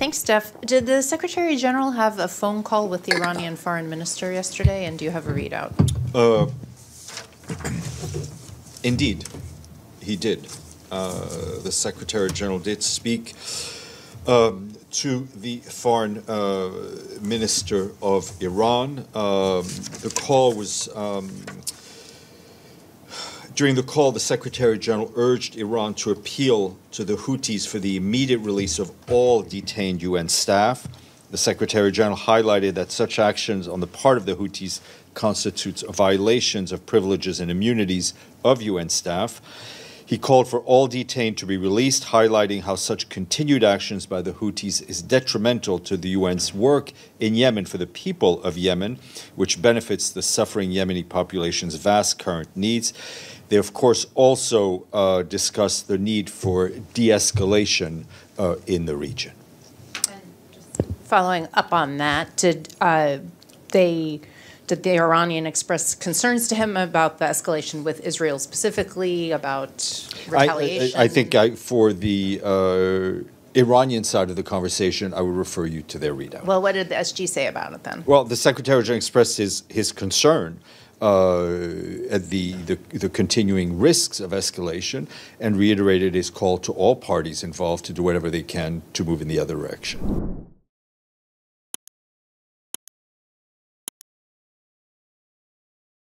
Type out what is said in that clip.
Thanks, Steph. Did the Secretary General have a phone call with the Iranian Foreign Minister yesterday, and do you have a readout? Uh, indeed, he did. Uh, the Secretary General did speak um, to the Foreign uh, Minister of Iran. Um, the call was. Um, during the call, the Secretary General urged Iran to appeal to the Houthis for the immediate release of all detained UN staff. The Secretary General highlighted that such actions on the part of the Houthis constitutes violations of privileges and immunities of UN staff. He called for all detained to be released, highlighting how such continued actions by the Houthis is detrimental to the UN's work in Yemen for the people of Yemen, which benefits the suffering Yemeni population's vast current needs. They, of course, also uh, discussed the need for de escalation uh, in the region. Following up on that, did uh, they did the Iranian express concerns to him about the escalation with Israel specifically, about retaliation? I, I, I think I, for the uh, Iranian side of the conversation, I would refer you to their readout. Well, what did the SG say about it then? Well, the Secretary General expressed his, his concern uh, at the, the, the continuing risks of escalation and reiterated his call to all parties involved to do whatever they can to move in the other direction.